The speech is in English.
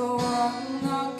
for I'm on